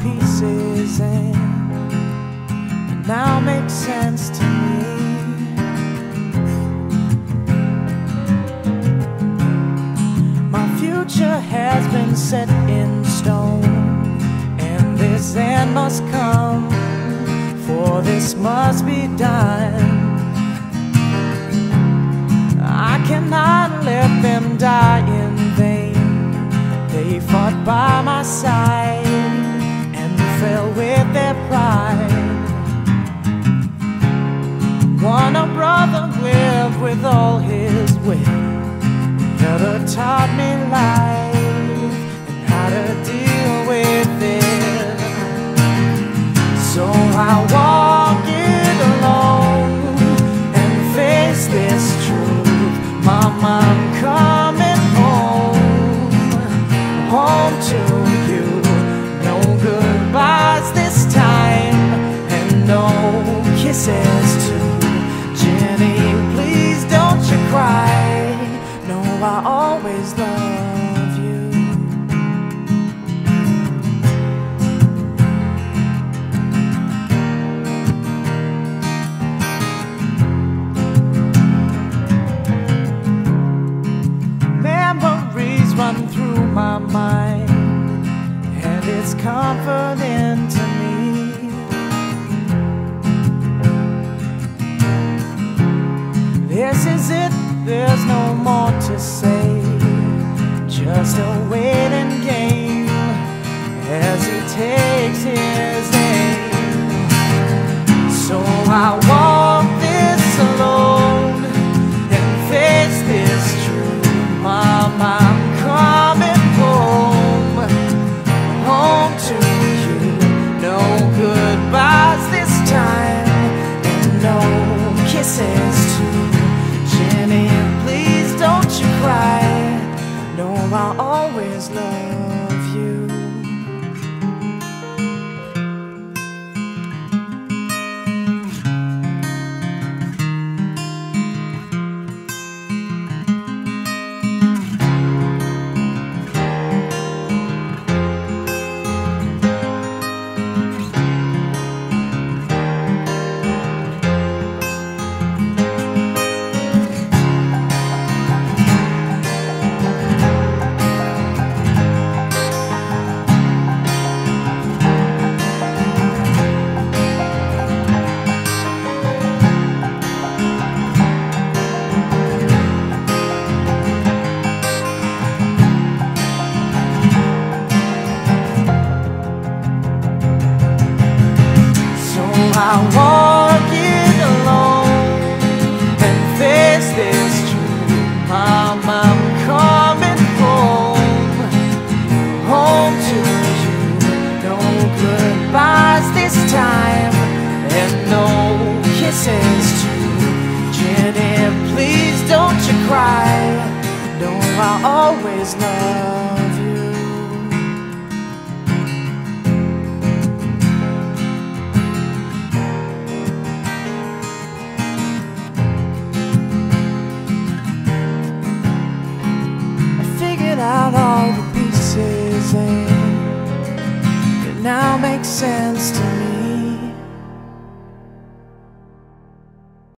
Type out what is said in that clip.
pieces and it now makes sense to me. My future has been set in stone, and this end must come, for this must be done. I cannot let them die love you. Memories run through my mind, and it's comforting to me. This is it, there's no more to say. Just a waiting game as he takes his aim. So I I walk it alone and face this truth. Mom, I'm coming home, home to you. No goodbyes this time, and no kisses too. Ginny, please don't you cry. No, I'll always love